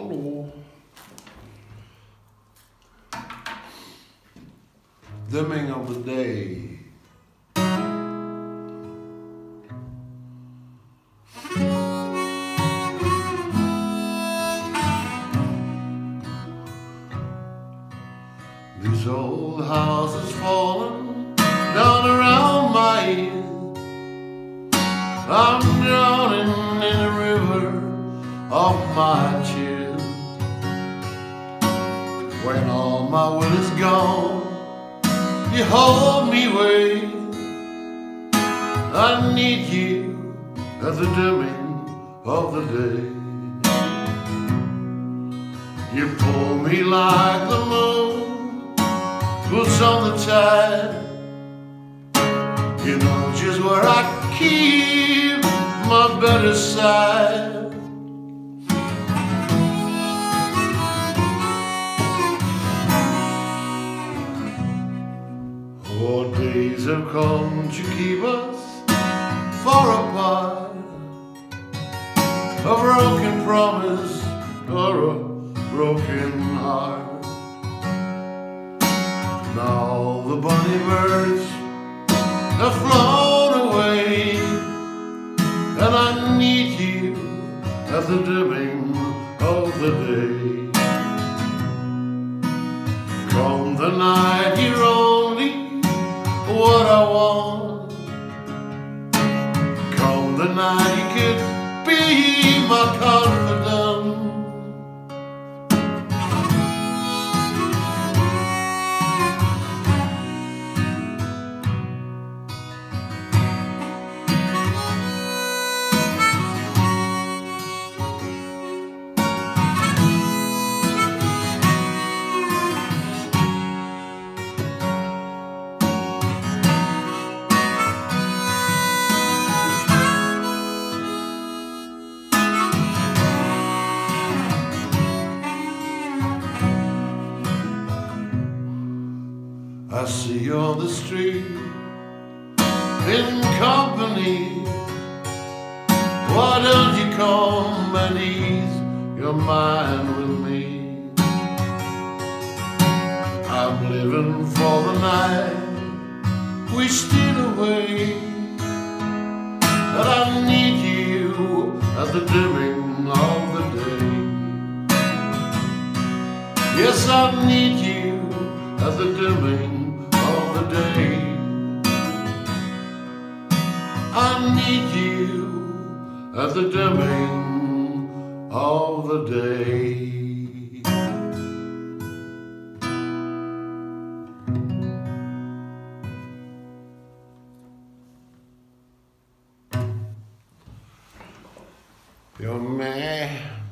Hallå. Dimming of the day. These old houses falling down around my ears. I'm drowning in a river of my When all my will is gone, you hold me wait. I need you at the dimming of the day. You pull me like the moon puts on the tide. You know just where I keep What days have come to keep us far apart? A broken promise or a broken heart. Now the bunny birds have flown away, and I need you at the dimming I see you on the street in company. Why don't you come and ease your mind with me? I'm living for the night we steal away. But I need you at the dimming of the day. Yes, I need you at the dimming day. I need you at the dimming of the day. You're man.